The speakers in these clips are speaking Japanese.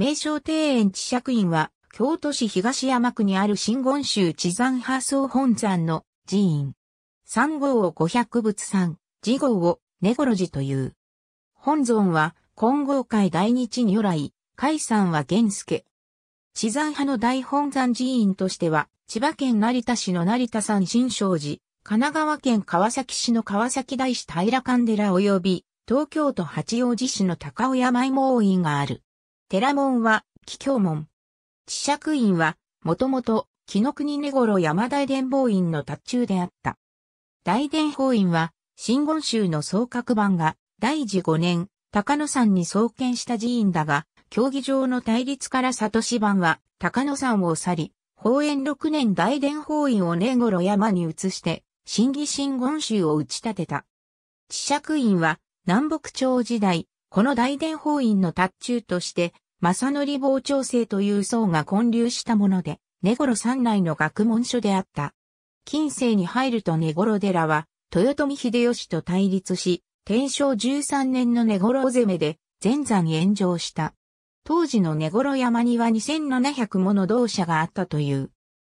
名称庭園地釈院は、京都市東山区にある真言宗地山派総本山の寺院。三号を五百仏山、次号を根頃寺という。本尊は、金剛会大日如来、海山は玄介。地山派の大本山寺院としては、千葉県成田市の成田山新勝寺、神奈川県川崎市の川崎大師平勘寺及び、東京都八王子市の高尾山芋院がある。寺門は、紀教門。地釈院は、もともと、木の国根頃山大伝法院の達中であった。大伝法院は、真言宗の総閣版が、大治5年、高野山に創建した寺院だが、競技場の対立から里志版は、高野山を去り、法延6年大伝法院を根頃山に移して、新義真言宗を打ち立てた。地釈院は、南北朝時代、この大伝法院の達中として、正則傍聴生という層が建立したもので、根頃山内の学問所であった。近世に入ると根頃寺は、豊臣秀吉と対立し、天正13年の根頃攻めで、全山炎上した。当時の根頃山には2700もの同社があったという。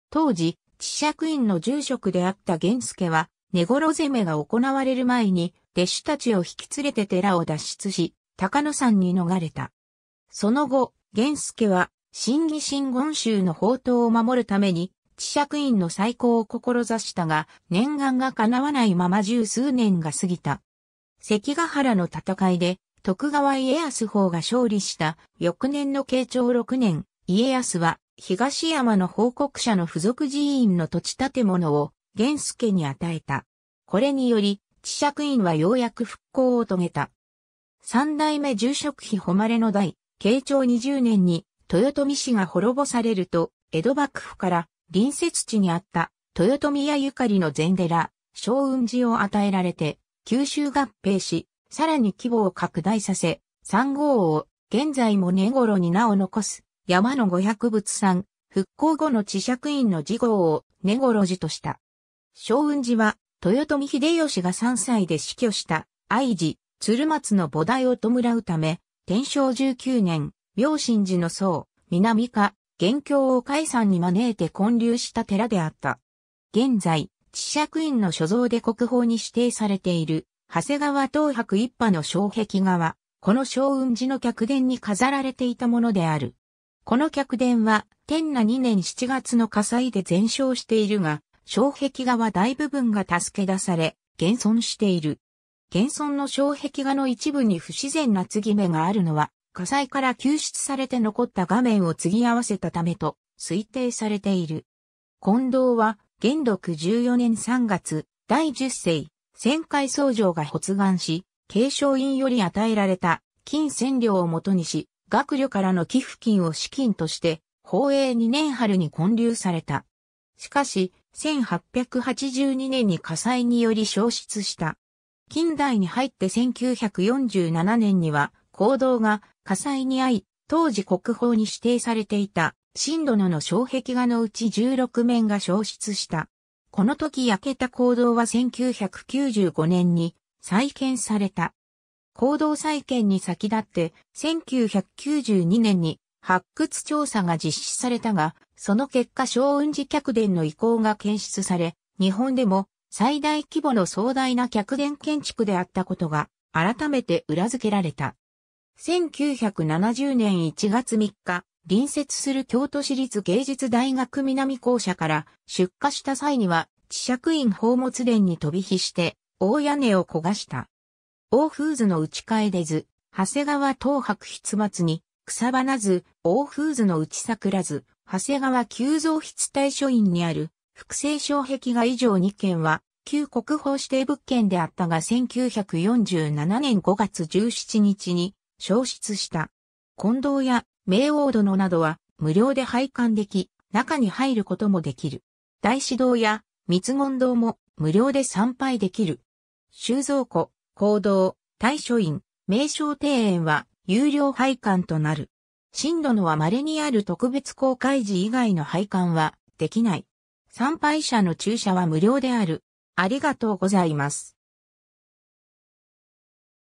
当時、地釈院の住職であった玄助は、根頃攻めが行われる前に、弟子たちを引き連れて寺を脱出し、高野山に逃れた。その後、玄助は、新義真言宗の法刀を守るために、地釈院の再興を志したが、念願が叶わないまま十数年が過ぎた。関ヶ原の戦いで、徳川家康法が勝利した翌年の慶長6年、家康は東山の報告者の付属寺院の土地建物を玄助に与えた。これにより、地釈院はようやく復興を遂げた。三代目住職費誉れの代、慶長20年に豊臣氏が滅ぼされると、江戸幕府から隣接地にあった豊臣屋ゆかりの禅寺、小雲寺を与えられて、九州合併し、さらに規模を拡大させ、三号を現在も根頃に名を残す山の五百仏さん、復興後の地釈院の次号を根頃寺とした。小雲寺は豊臣秀吉が3歳で死去した愛寺、鶴松の菩提を弔うため、天正19年、妙心寺の僧、南か、元凶を海山に招いて建立した寺であった。現在、地釈院の所蔵で国宝に指定されている長谷川東博一派の障壁画は、この小雲寺の客殿に飾られていたものである。この客殿は、天那2年7月の火災で全焼しているが、障壁画は大部分が助け出され、現存している。現存の障壁画の一部に不自然な継ぎ目があるのは、火災から救出されて残った画面を継ぎ合わせたためと推定されている。近藤は、元禄14年3月、第10世、旋回僧正が発願し、継承院より与えられた金千両をもとにし、学旅からの寄付金を資金として、法営2年春に建立された。しかし、1882年に火災により消失した。近代に入って1947年には、行動が火災に遭い、当時国宝に指定されていた、新殿の障壁画のうち16面が消失した。この時焼けた行動は1995年に再建された。行動再建に先立って1992年に発掘調査が実施されたが、その結果小雲寺客殿の遺構が検出され、日本でも最大規模の壮大な客殿建築であったことが改めて裏付けられた。1970年1月3日、隣接する京都市立芸術大学南校舎から出火した際には、地釈院宝物殿に飛び火して、大屋根を焦がした。大風図の打ち替えで図、長谷川東博筆末に、草花図、大風図の打ち桜図、長谷川急増筆対書院にある、複製障壁画以上2件は、旧国宝指定物件であったが1947年5月17日に消失した。近藤や明王殿などは無料で拝観でき、中に入ることもできる。大師堂や三言堂も無料で参拝できる。収蔵庫、行動、大書院、名称庭園は有料拝観となる。新度のは稀にある特別公開時以外の拝観はできない。参拝者の駐車は無料である。ありがとうございます。